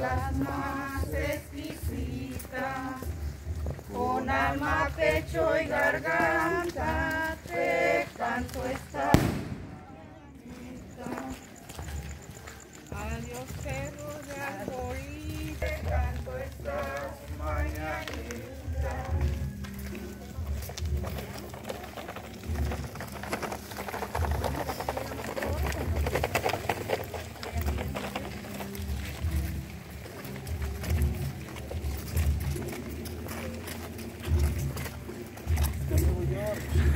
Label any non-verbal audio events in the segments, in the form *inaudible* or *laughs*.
las más exquisitas. Con alma, pecho y garganta te canto esta Adiós cerro de arbolí, te canto esta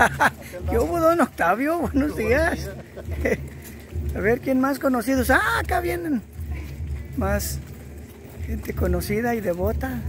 *laughs* ¿Qué hubo, don Octavio? Buenos días. *laughs* A ver, ¿quién más conocidos? Ah, acá vienen más gente conocida y devota.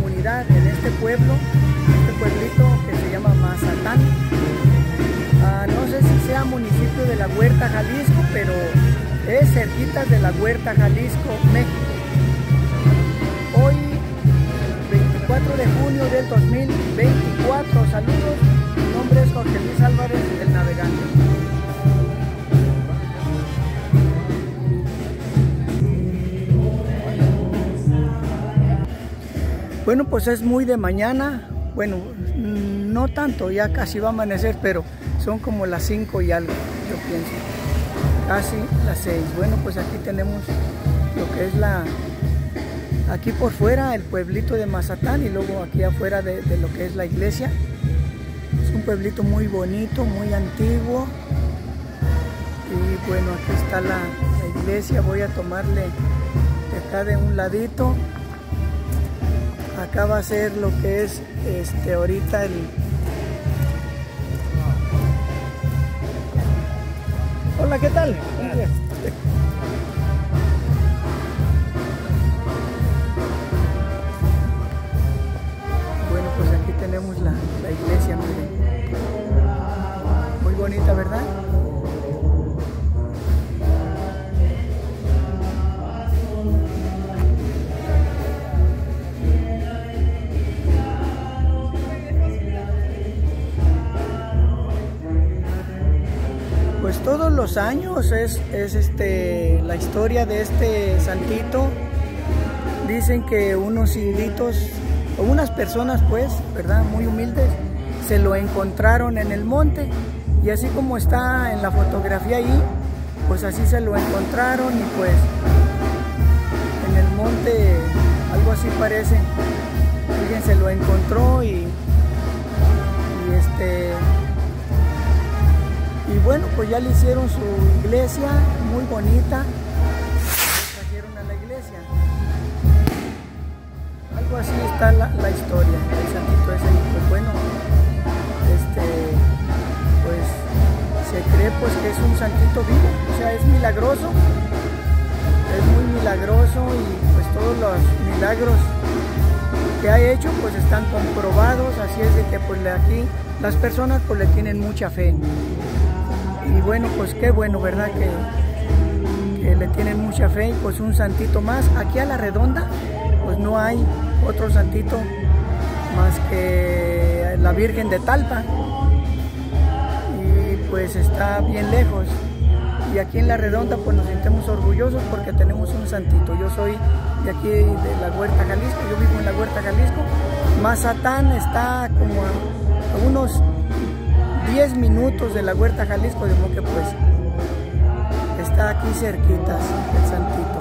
comunidad, en este pueblo, este pueblito que se llama Mazatán. Ah, no sé si sea municipio de la Huerta Jalisco, pero es cerquita de la Huerta Jalisco, México. Hoy, 24 de junio del 2024, saludos, mi nombre es Jorge Luis Álvarez Bueno, pues es muy de mañana. Bueno, no tanto, ya casi va a amanecer, pero son como las 5 y algo, yo pienso. Casi las 6. Bueno, pues aquí tenemos lo que es la... Aquí por fuera el pueblito de Mazatán y luego aquí afuera de, de lo que es la iglesia. Es un pueblito muy bonito, muy antiguo. Y bueno, aquí está la, la iglesia. Voy a tomarle de acá de un ladito acá va a ser lo que es este ahorita el hola qué tal bueno pues aquí tenemos la, la iglesia miren. Muy bonita verdad todos los años es, es este, la historia de este santito. Dicen que unos inditos, o unas personas pues, ¿verdad? Muy humildes, se lo encontraron en el monte. Y así como está en la fotografía ahí, pues así se lo encontraron y pues en el monte algo así parece. Alguien se lo encontró y, y este y bueno, pues ya le hicieron su iglesia muy bonita. Trajeron a la iglesia. Algo así está la, la historia. El santito ese, pues bueno, este, pues se cree pues que es un santito vivo. O sea, es milagroso. Es muy milagroso y pues todos los milagros que ha hecho pues están comprobados. Así es de que pues aquí las personas pues le tienen mucha fe y bueno, pues qué bueno, ¿verdad? Que, le tienen mucha fe y pues un santito más. Aquí a la redonda, pues no hay otro santito más que la Virgen de Talpa. Y pues está bien lejos. Y aquí en la redonda pues nos sentimos orgullosos porque tenemos un santito. Yo soy de aquí de la Huerta Jalisco, yo vivo en la Huerta Jalisco. Mazatán está como a unos 10 minutos de la Huerta Jalisco, de modo que pues está aquí cerquitas el santito.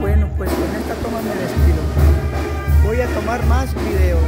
Bueno, pues con esta toma me despido. Voy a tomar más videos.